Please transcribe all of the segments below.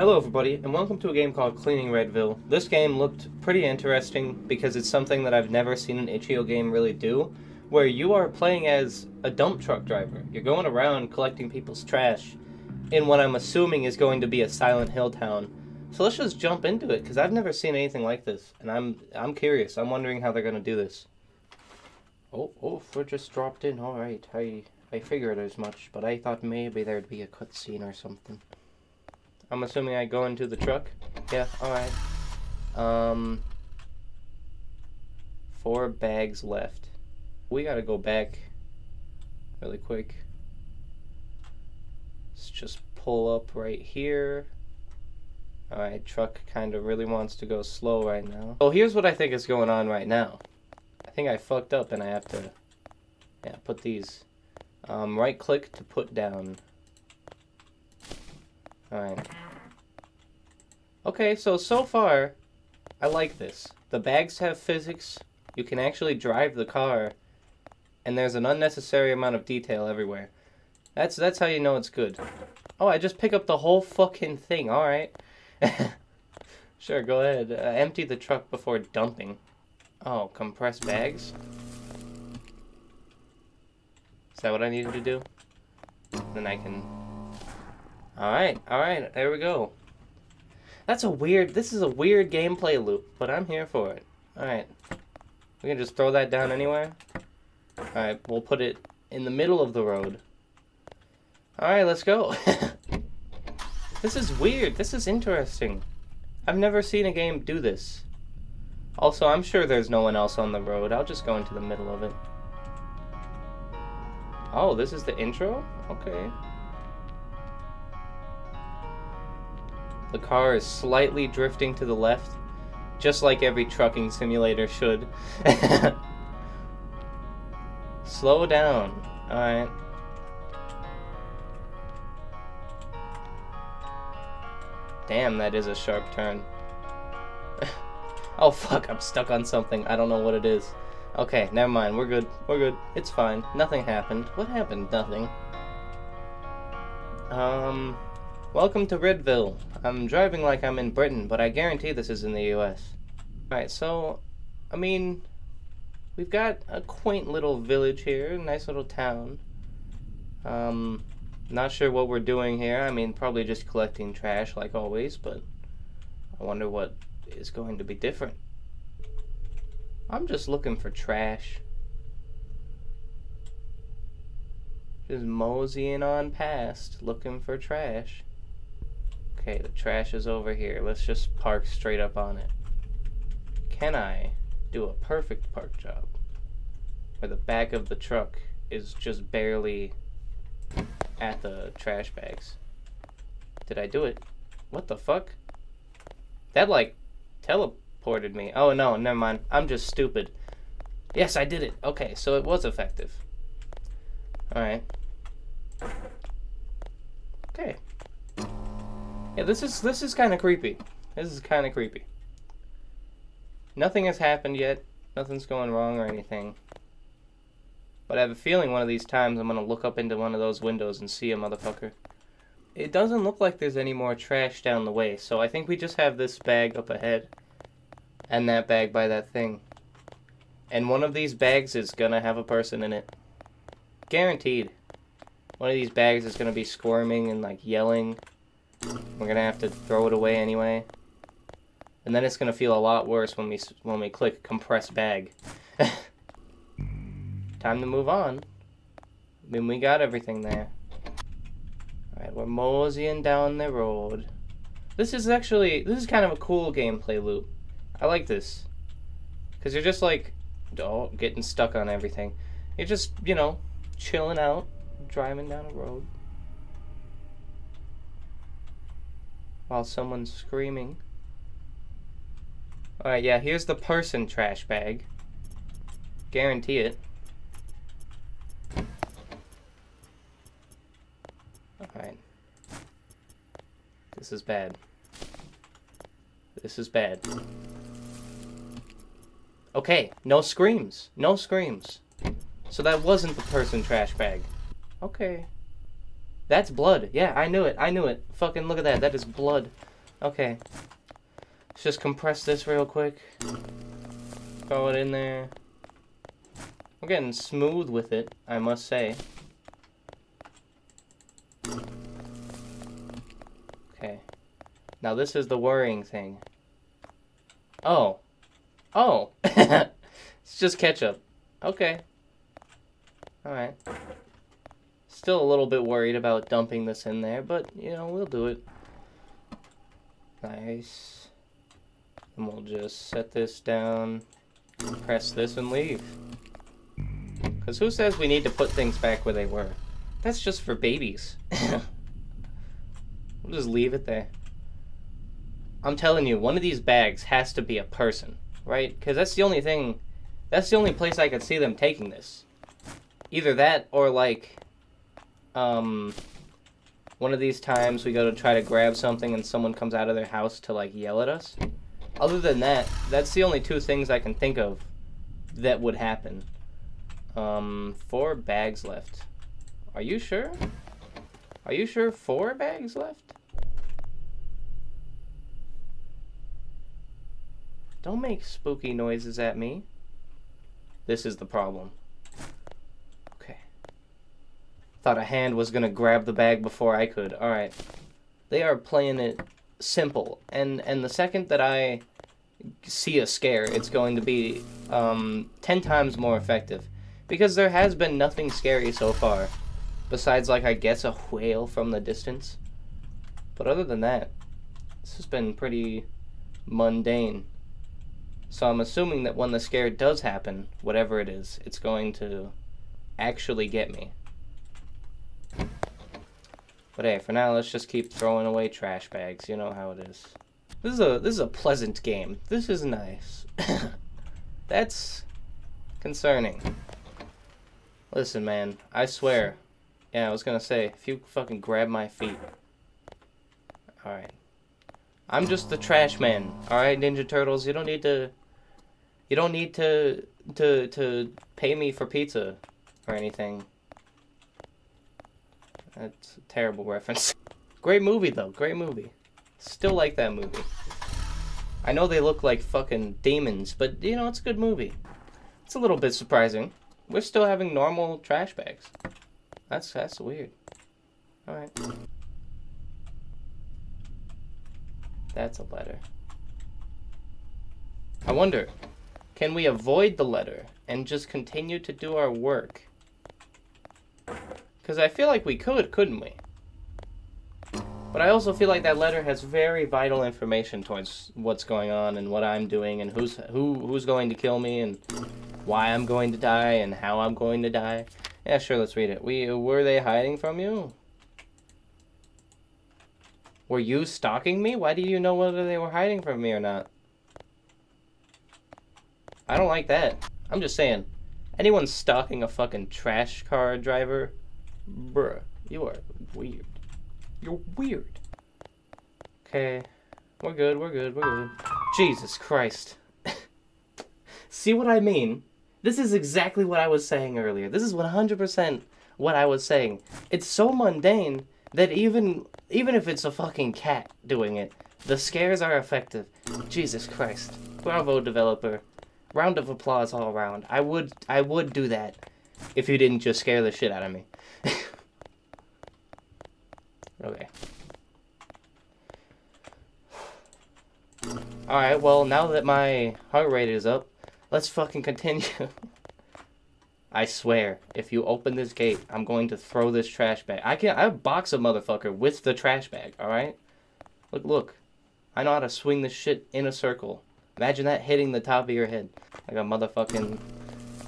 Hello everybody, and welcome to a game called Cleaning Redville. This game looked pretty interesting because it's something that I've never seen an itch.io game really do, where you are playing as a dump truck driver. You're going around collecting people's trash in what I'm assuming is going to be a Silent Hill town. So let's just jump into it because I've never seen anything like this, and I'm I'm curious. I'm wondering how they're gonna do this. Oh, oh, Fur just dropped in. All right, I I figured as much, but I thought maybe there'd be a cutscene or something. I'm assuming I go into the truck. Yeah, alright. Um, four bags left. We gotta go back really quick. Let's just pull up right here. Alright, truck kind of really wants to go slow right now. Oh, here's what I think is going on right now. I think I fucked up and I have to, yeah, put these. Um, right click to put down. Alright. Okay, so, so far, I like this. The bags have physics, you can actually drive the car, and there's an unnecessary amount of detail everywhere. That's that's how you know it's good. Oh, I just pick up the whole fucking thing, alright. sure, go ahead. Uh, empty the truck before dumping. Oh, compress bags? Is that what I needed to do? Then I can Alright, alright, there we go. That's a weird, this is a weird gameplay loop, but I'm here for it. Alright. We can just throw that down anywhere. Alright, we'll put it in the middle of the road. Alright, let's go. this is weird, this is interesting. I've never seen a game do this. Also, I'm sure there's no one else on the road. I'll just go into the middle of it. Oh, this is the intro? Okay. The car is slightly drifting to the left, just like every trucking simulator should. Slow down. Alright. Damn, that is a sharp turn. oh fuck, I'm stuck on something. I don't know what it is. Okay, never mind. We're good. We're good. It's fine. Nothing happened. What happened? Nothing. Um... Welcome to Redville. I'm driving like I'm in Britain, but I guarantee this is in the US. Alright, so, I mean, we've got a quaint little village here, a nice little town. Um, not sure what we're doing here. I mean, probably just collecting trash like always, but I wonder what is going to be different. I'm just looking for trash. Just moseying on past, looking for trash. Okay, the trash is over here. Let's just park straight up on it. Can I do a perfect park job? Where the back of the truck is just barely at the trash bags. Did I do it? What the fuck? That like teleported me. Oh no, never mind. I'm just stupid. Yes, I did it. Okay, so it was effective. Alright. Okay. Yeah, this is this is kind of creepy. This is kind of creepy. Nothing has happened yet. Nothing's going wrong or anything. But I have a feeling one of these times I'm gonna look up into one of those windows and see a motherfucker. It doesn't look like there's any more trash down the way, so I think we just have this bag up ahead. And that bag by that thing. And one of these bags is gonna have a person in it. Guaranteed. One of these bags is gonna be squirming and like yelling we're gonna have to throw it away anyway. And then it's gonna feel a lot worse when we when we click compress bag. Time to move on. I mean, we got everything there. Alright, we're moseying down the road. This is actually, this is kind of a cool gameplay loop. I like this. Because you're just like, oh, getting stuck on everything. You're just, you know, chilling out, driving down a road. While someone's screaming. Alright, yeah, here's the person trash bag. Guarantee it. Alright. This is bad. This is bad. Okay, no screams. No screams. So that wasn't the person trash bag. Okay. That's blood. Yeah, I knew it. I knew it. Fucking look at that. That is blood. Okay. Let's just compress this real quick. Throw it in there. We're getting smooth with it, I must say. Okay. Now this is the worrying thing. Oh. Oh! it's just ketchup. Okay. Alright. Still a little bit worried about dumping this in there, but, you know, we'll do it. Nice. And we'll just set this down, press this, and leave. Because who says we need to put things back where they were? That's just for babies. we'll just leave it there. I'm telling you, one of these bags has to be a person, right? Because that's the only thing, that's the only place I could see them taking this. Either that or like, um, one of these times we go to try to grab something and someone comes out of their house to like yell at us. Other than that, that's the only two things I can think of that would happen. Um, four bags left. Are you sure? Are you sure four bags left? Don't make spooky noises at me. This is the problem. Okay. Thought a hand was gonna grab the bag before I could. Alright. They are playing it simple. And and the second that I see a scare, it's going to be um, ten times more effective. Because there has been nothing scary so far. Besides, like, I guess a wail from the distance. But other than that, this has been pretty mundane. So I'm assuming that when the scare does happen, whatever it is, it's going to actually get me. But hey, for now, let's just keep throwing away trash bags. You know how it is. This is a this is a pleasant game. This is nice. That's concerning. Listen, man, I swear. Yeah, I was gonna say, if you fucking grab my feet. Alright. I'm just the trash man. Alright, Ninja Turtles, you don't need to you don't need to to to pay me for pizza or anything. That's a terrible reference. Great movie though, great movie. Still like that movie. I know they look like fucking demons, but you know, it's a good movie. It's a little bit surprising. We're still having normal trash bags. That's that's weird. Alright. That's a letter. I wonder, can we avoid the letter and just continue to do our work? Because I feel like we could, couldn't we? But I also feel like that letter has very vital information towards what's going on and what I'm doing and who's who who's going to kill me and why I'm going to die and how I'm going to die. Yeah, sure, let's read it. We were they hiding from you? Were you stalking me? Why do you know whether they were hiding from me or not? I don't like that. I'm just saying. Anyone stalking a fucking trash car driver? Bruh, you are weird. You're weird. Okay. We're good, we're good, we're good. Jesus Christ. See what I mean? This is exactly what I was saying earlier. This is 100% what I was saying. It's so mundane that even even if it's a fucking cat doing it, the scares are effective. Jesus Christ. Bravo developer. Round of applause all around. I would I would do that if you didn't just scare the shit out of me. okay. Alright, well, now that my heart rate is up, let's fucking continue. I swear, if you open this gate, I'm going to throw this trash bag. I can't. I box a motherfucker with the trash bag, alright? Look, look. I know how to swing this shit in a circle. Imagine that hitting the top of your head. Like a motherfucking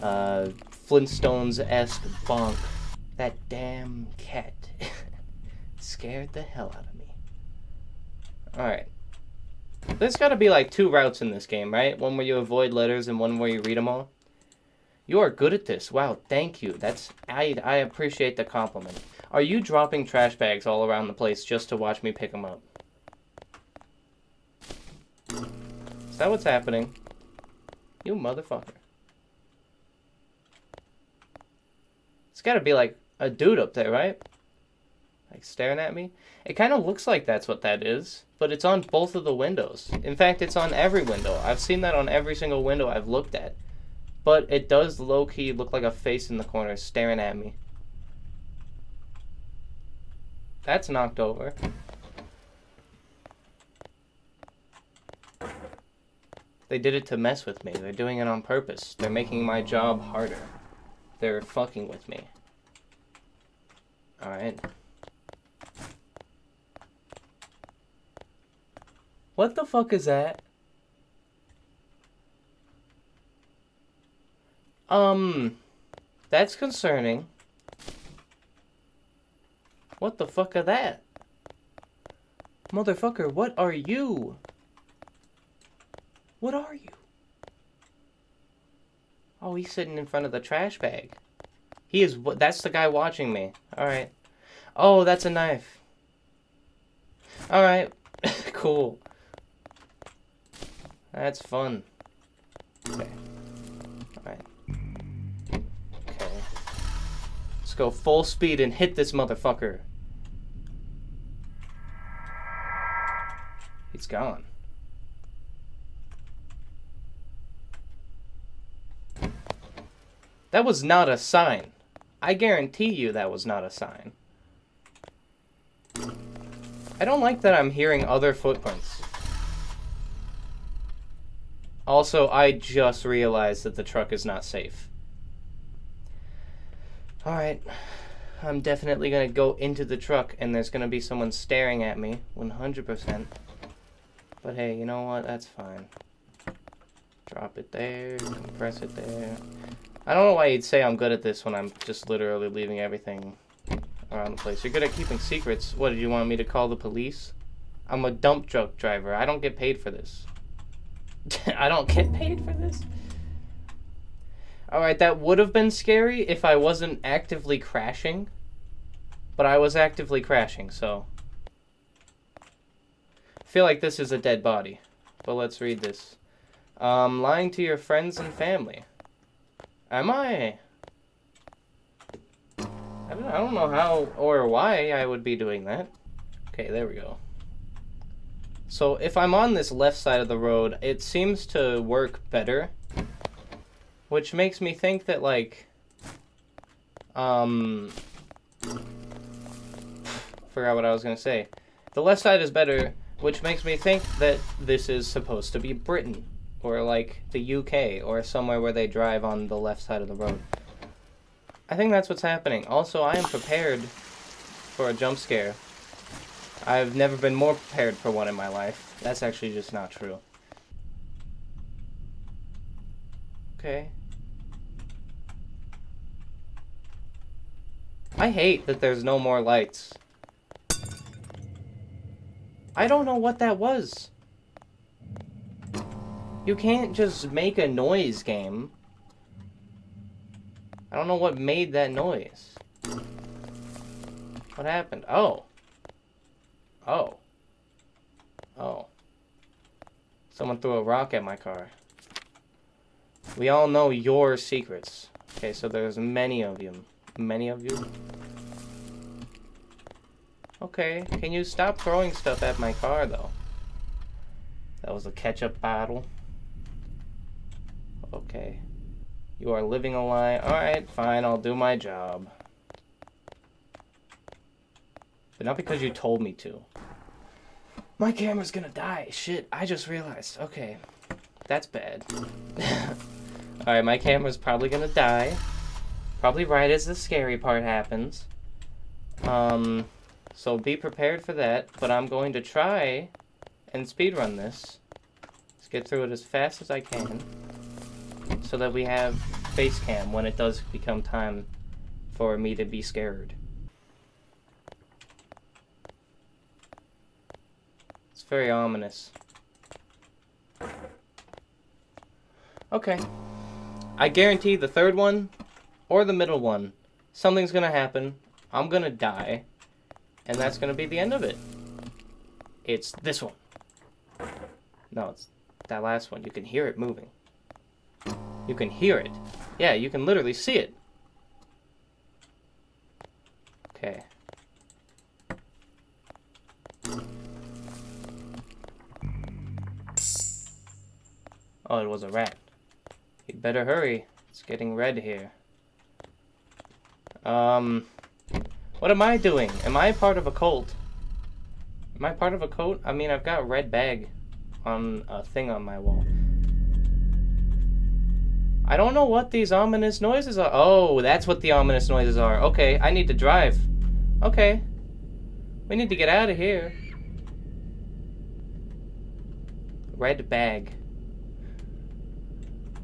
uh, Flintstones-esque bonk. That damn cat scared the hell out of me. Alright. There's gotta be like two routes in this game, right? One where you avoid letters and one where you read them all. You are good at this. Wow, thank you. That's I I appreciate the compliment. Are you dropping trash bags all around the place just to watch me pick them up? Is that what's happening? You motherfucker. It's gotta be like a dude up there, right? Like staring at me? It kind of looks like that's what that is, but it's on both of the windows. In fact, it's on every window. I've seen that on every single window I've looked at. But it does low-key look like a face in the corner staring at me. That's knocked over. They did it to mess with me. They're doing it on purpose. They're making my job harder. They're fucking with me. Alright. What the fuck is that? Um, that's concerning. What the fuck are that? Motherfucker, what are you? What are you? Oh, he's sitting in front of the trash bag. He is, that's the guy watching me. Alright. Oh, that's a knife. Alright. cool. That's fun. Okay. Alright. Okay. Let's go full speed and hit this motherfucker. He's gone. That was not a sign. I guarantee you that was not a sign. I don't like that I'm hearing other footprints. Also, I just realized that the truck is not safe. Alright. I'm definitely gonna go into the truck and there's gonna be someone staring at me. 100%. But hey, you know what? That's fine. Drop it there, compress it there. I don't know why you'd say I'm good at this when I'm just literally leaving everything around the place. You're good at keeping secrets. What, did you want me to call the police? I'm a dump truck driver. I don't get paid for this. I don't get paid for this? Alright, that would have been scary if I wasn't actively crashing. But I was actively crashing, so... I feel like this is a dead body. But let's read this. Um, lying to your friends and family. Am I? I don't, I don't know how or why I would be doing that. Okay, there we go. So if I'm on this left side of the road, it seems to work better. Which makes me think that, like... Um... Forgot what I was to say. The left side is better, which makes me think that this is supposed to be Britain or like the UK or somewhere where they drive on the left side of the road. I think that's what's happening. Also, I am prepared for a jump scare. I've never been more prepared for one in my life. That's actually just not true. Okay. I hate that there's no more lights. I don't know what that was. You can't just make a noise game. I don't know what made that noise. What happened? Oh. Oh. Oh. Someone threw a rock at my car. We all know your secrets. Okay, so there's many of you. Many of you? Okay, can you stop throwing stuff at my car, though? That was a ketchup bottle. Okay. You are living a lie. Alright, fine, I'll do my job. But not because you told me to. My camera's gonna die. Shit, I just realized. Okay. That's bad. Alright, my camera's probably gonna die. Probably right as the scary part happens. Um, so be prepared for that. But I'm going to try and speedrun this. Let's get through it as fast as I can so that we have face cam when it does become time for me to be scared. It's very ominous. Okay. I guarantee the third one, or the middle one, something's gonna happen, I'm gonna die, and that's gonna be the end of it. It's this one. No, it's that last one. You can hear it moving. You can hear it. Yeah, you can literally see it. Okay. Oh, it was a rat. You'd better hurry. It's getting red here. Um, what am I doing? Am I part of a cult? Am I part of a cult? I mean, I've got red bag on a thing on my wall. I don't know what these ominous noises are. Oh, that's what the ominous noises are. Okay, I need to drive. Okay. We need to get out of here. Red bag.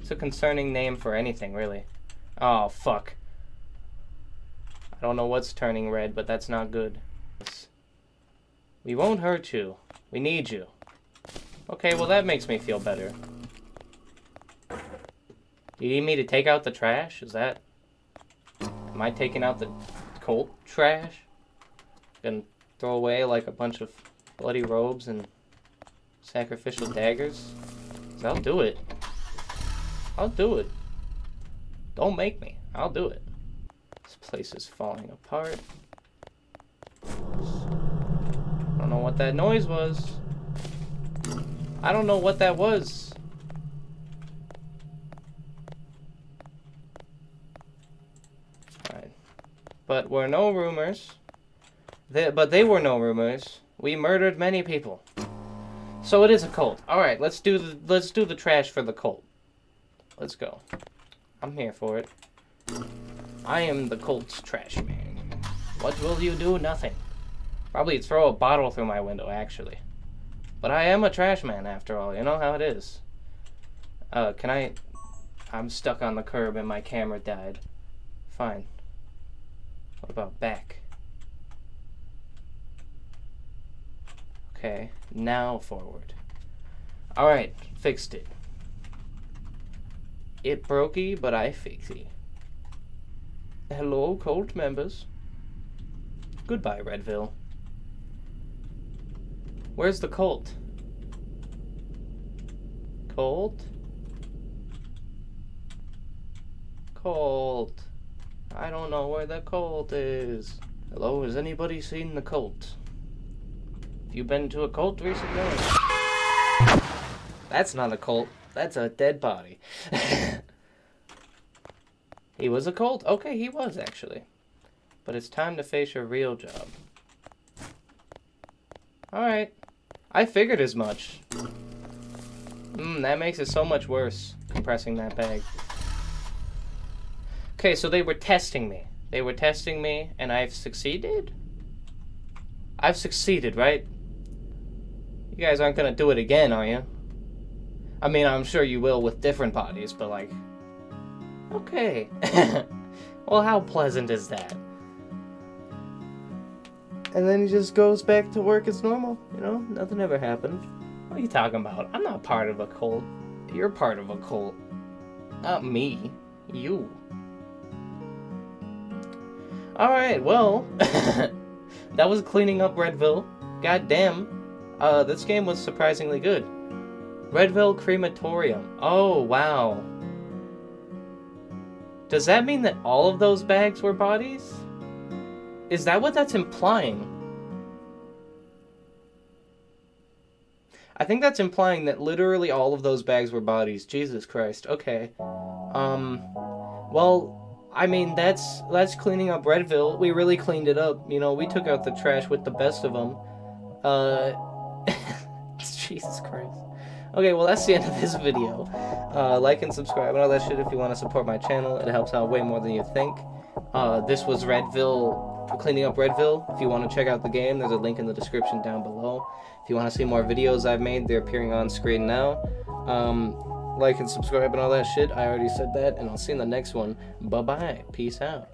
It's a concerning name for anything, really. Oh, fuck. I don't know what's turning red, but that's not good. We won't hurt you. We need you. Okay, well that makes me feel better. You need me to take out the trash? Is that... Am I taking out the cult trash? And throw away like a bunch of bloody robes and sacrificial daggers? I'll do it. I'll do it. Don't make me. I'll do it. This place is falling apart. I don't know what that noise was. I don't know what that was. Alright. But were no rumors. They, but they were no rumors. We murdered many people. So it is a cult. Alright, let's do the let's do the trash for the cult. Let's go. I'm here for it. I am the cult's trash man. What will you do? Nothing. Probably throw a bottle through my window, actually. But I am a trash man, after all. You know how it is. Uh, can I... I'm stuck on the curb and my camera died. Fine. What about back? Okay, now forward. Alright, fixed it. It brokey, but I fixy. Hello, cult members. Goodbye, Redville. Where's the cult? Cult? Cult. I don't know where the cult is. Hello, has anybody seen the cult? Have you been to a cult recently? That's not a cult. That's a dead body. he was a cult? Okay, he was actually. But it's time to face your real job. Alright. I figured as much. Mmm, that makes it so much worse, compressing that bag. Okay, so they were testing me. They were testing me, and I've succeeded? I've succeeded, right? You guys aren't gonna do it again, are you? I mean, I'm sure you will with different bodies, but like... Okay. well, how pleasant is that? And then he just goes back to work as normal, you know? Nothing ever happened. What are you talking about? I'm not part of a cult. You're part of a cult. Not me. You. Alright, well... that was cleaning up Redville. God damn. Uh, this game was surprisingly good. Redville Crematorium. Oh, wow. Does that mean that all of those bags were bodies? Is that what that's implying? I think that's implying that literally all of those bags were bodies. Jesus Christ. Okay. Um, well, I mean, that's that's cleaning up Redville. We really cleaned it up. You know, we took out the trash with the best of them. Uh, Jesus Christ. Okay, well, that's the end of this video. Uh, like and subscribe and all that shit if you want to support my channel. It helps out way more than you think. Uh, this was Redville, cleaning up Redville. If you want to check out the game, there's a link in the description down below. If you want to see more videos I've made, they're appearing on screen now. Um, like and subscribe and all that shit. I already said that, and I'll see you in the next one. Bye-bye. Peace out.